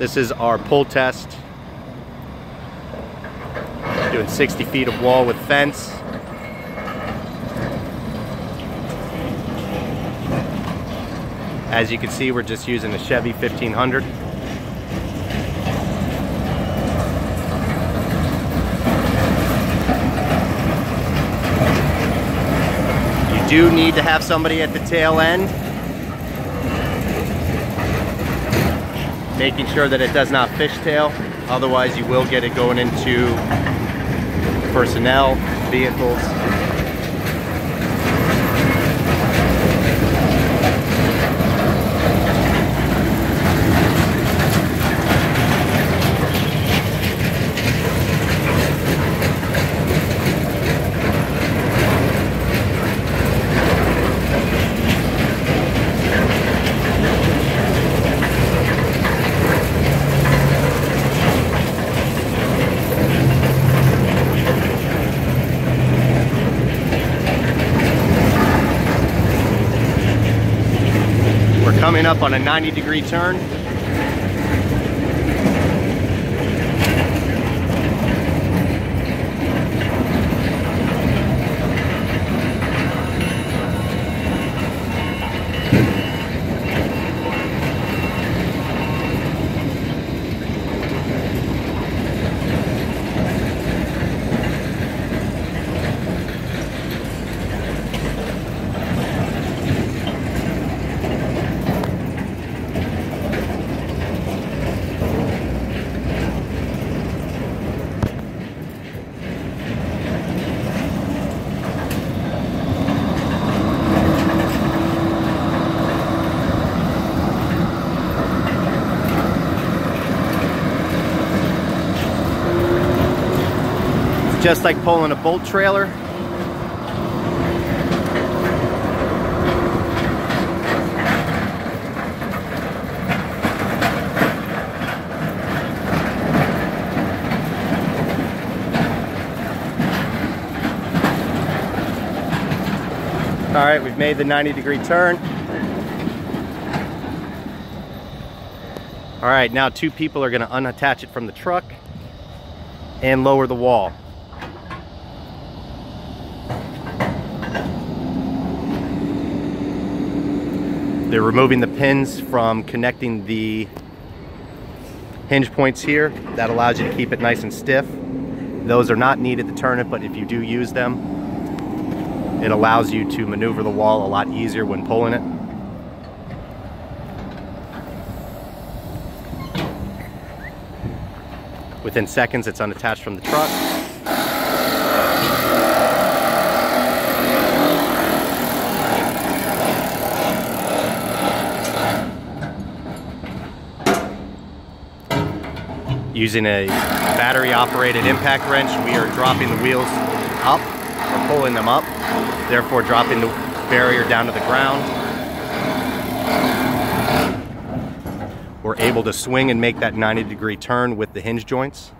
This is our pull test. Doing 60 feet of wall with fence. As you can see, we're just using a Chevy 1500. You do need to have somebody at the tail end making sure that it does not fishtail. Otherwise, you will get it going into personnel, vehicles, We're coming up on a 90 degree turn. Just like pulling a bolt trailer. All right, we've made the 90 degree turn. All right, now two people are gonna unattach it from the truck and lower the wall. They're removing the pins from connecting the hinge points here. That allows you to keep it nice and stiff. Those are not needed to turn it, but if you do use them, it allows you to maneuver the wall a lot easier when pulling it. Within seconds, it's unattached from the truck. Using a battery operated impact wrench, we are dropping the wheels up, or pulling them up, therefore dropping the barrier down to the ground. We're able to swing and make that 90 degree turn with the hinge joints.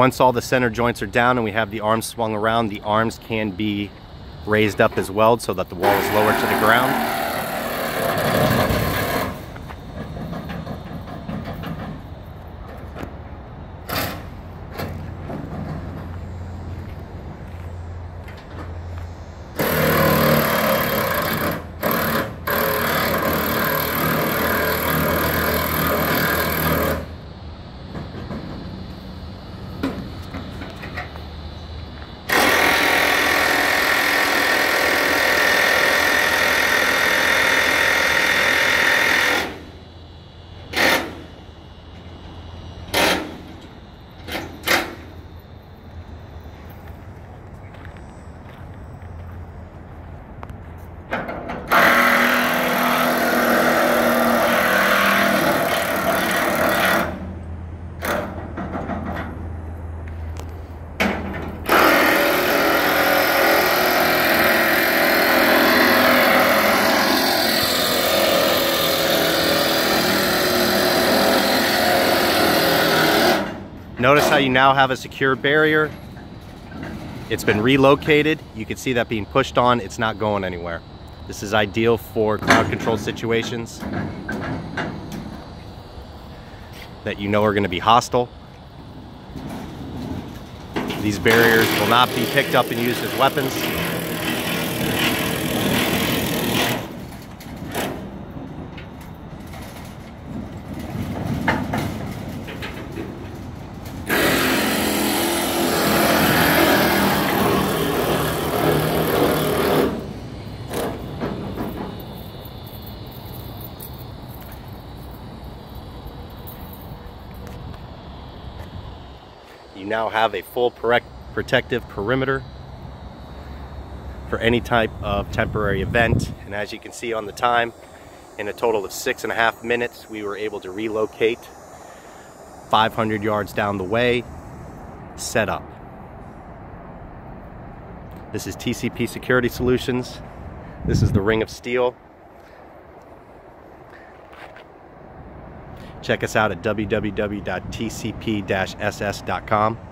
Once all the center joints are down and we have the arms swung around, the arms can be raised up as well so that the wall is lower to the ground. How you now have a secure barrier. It's been relocated. You can see that being pushed on. It's not going anywhere. This is ideal for crowd control situations that you know are going to be hostile. These barriers will not be picked up and used as weapons. Now have a full protective perimeter for any type of temporary event. And as you can see on the time, in a total of six and a half minutes, we were able to relocate 500 yards down the way, set up. This is TCP Security Solutions. This is the Ring of Steel. Check us out at www.tcp-ss.com.